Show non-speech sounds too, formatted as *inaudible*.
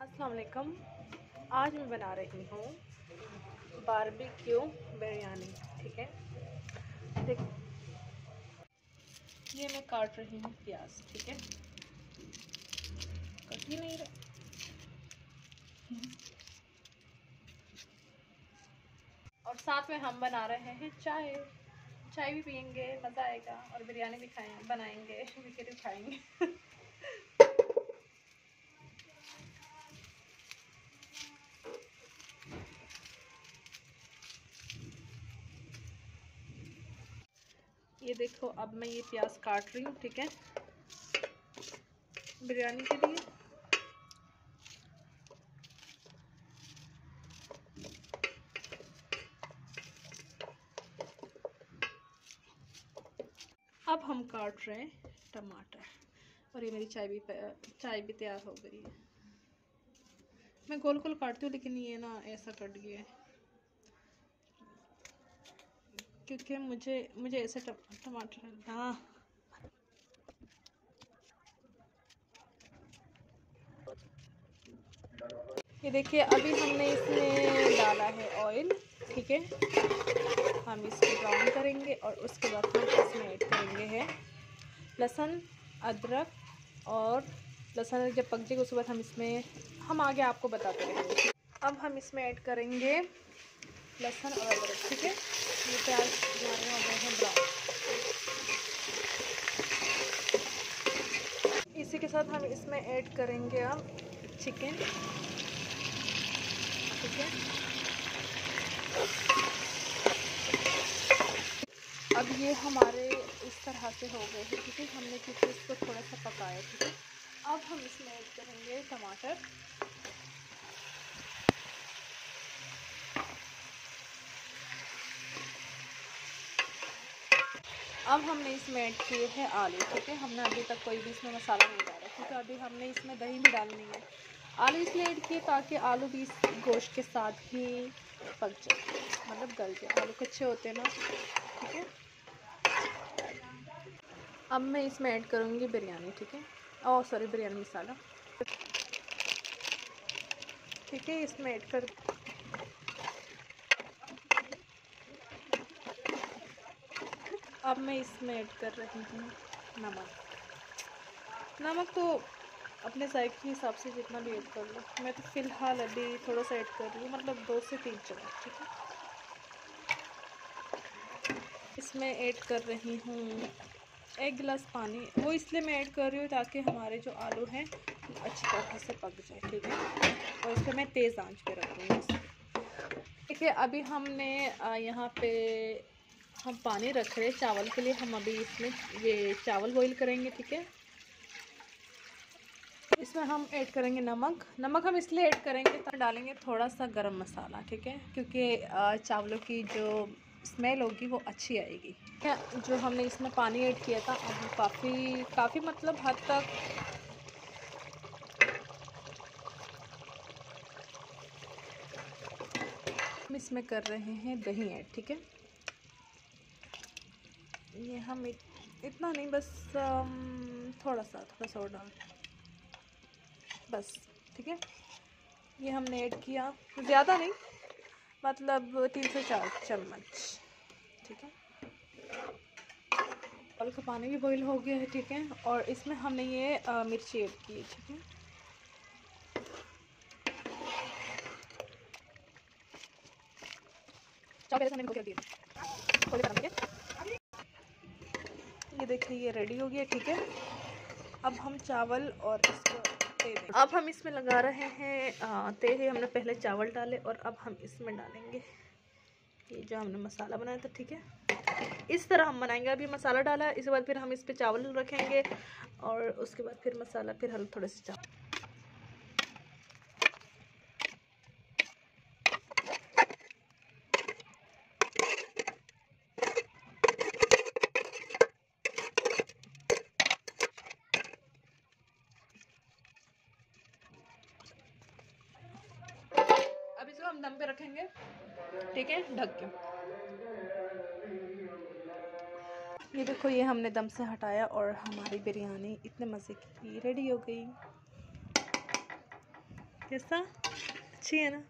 अस्सलाम वालेकुम आज मैं बना रही हूँ बारबेक्यू बिरयानी, ठीक है? देख, ये मैं काट रही हूँ प्याज, ठीक है? कट ही नहीं रहा और साथ में हम बना रहे हैं चाय। चाय भी पियेंगे, मज़ा आएगा और बिरयानी भी *laughs* खाएँगे बनाएँगे फिर खाएँगे। ये देखो, अब मैं ये प्याज काट रही हूँ, ठीक है? बिरयानी के लिए। अब हम काट रहे हैं टमाटर। और ये मेरी चाय भी चाय भी तैयार हो गई है। मैं गोल गोल काटती हूँ, लेकिन ये ना ऐसा कट गया है। क्योंकि मुझे मुझे ऐसे टमाटर हाँ। ये देखिए, अभी हमने इसमें डाला है ऑयल ठीक है? हम इसको ब्राउन करेंगे और उसके बाद हम इसमें ऐड करेंगे है लहसुन, अदरक और लहसुन जब पक जाएगा, उसके बाद हम इसमें, हम आगे आपको बताते रहेंगे अब हम इसमें ऐड करेंगे लहसुन और अदरक, ठीक है? ये प्याज हमारे हो गए हैं ब्राउन इसी के साथ हम इसमें ऐड करेंगे अब चिकन ठीक है? अब ये हमारे इस तरह से हो गए हैं है? हमने क्योंकि इसको थोड़ा सा पकाया, ठीक है? अब हम इसमें ऐड करेंगे टमाटर। अब हमने इसमें ऐड किए हैं आलू, ठीक है? हमने अभी तक कोई भी इसमें मसाला नहीं डाला क्योंकि अभी हमने इसमें दही भी डालनी है। आलू इसलिए ऐड किए ताकि आलू भी इस गोश्त के साथ ही पक जाए मतलब गल जाए। आलू कच्चे होते हैं ना, ठीक है? अब मैं इसमें ऐड करूँगी बिरयानी, ठीक है? Oh sorry biryani masala. ठीक है, इसमें ऐड कर अब मैं इसमें ऐड कर रही हूँ नमक। नमक तो अपने जायके के हिसाब से जितना भी ऐड कर लो। मैं तो फ़िलहाल अभी थोड़ा सा ऐड कर रही हूँ मतलब दो से तीन चम्मच, ठीक है? इसमें ऐड कर रही हूँ एक गिलास पानी। वो इसलिए मैं ऐड कर रही हूँ ताकि हमारे जो आलू हैं, अच्छी तरह से पक जाए, ठीक है? और इसको मैं तेज़ आँच पे रखूँगी देखिए, अभी हमने यहाँ पे हम पानी रख रहे चावल के लिए। हम अभी इसमें ये चावल बॉईल करेंगे, ठीक है? इसमें हम ऐड करेंगे नमक। नमक हम इसलिए ऐड करेंगे तो डालेंगे थोड़ा सा गरम मसाला, ठीक है? क्योंकि चावलों की जो स्मेल होगी वो अच्छी आएगी। जो हमने इसमें पानी ऐड किया था, अब काफ़ी काफ़ी मतलब हद तक हम इसमें कर रहे हैं दही ऐड ठीक है? ये हम इत, इतना नहीं बस थोड़ा सा थोड़ा सा और डाल। बस ठीक है? ये हमने ऐड किया। ज़्यादा नहीं मतलब तीन से चार चम्मच ठीक है? चावल का पानी भी बॉईल हो गया है ठीक है? और इसमें हमने ये मिर्ची ऐड की है ठीक है? चावल हमने दिया। रेडी हो गया, ठीक है? अब हम चावल और इसको अब हम इसमें लगा रहे हैं तेल हमने पहले चावल डाले और अब हम इसमें डालेंगे। ये जो हमने मसाला बनाया था, ठीक है? इस तरह हम बनाएँगे। अभी मसाला डाला इसके बाद फिर हम इस पर चावल रखेंगे और उसके बाद फिर मसाला, फिर हल थोड़े से चावल। दम पे रखेंगे। ठीक है? ढक के। ये देखो, ये हमने दम से हटाया और हमारी बिरयानी इतने मज़े की रेडी हो गई? कैसा? अच्छी है ना?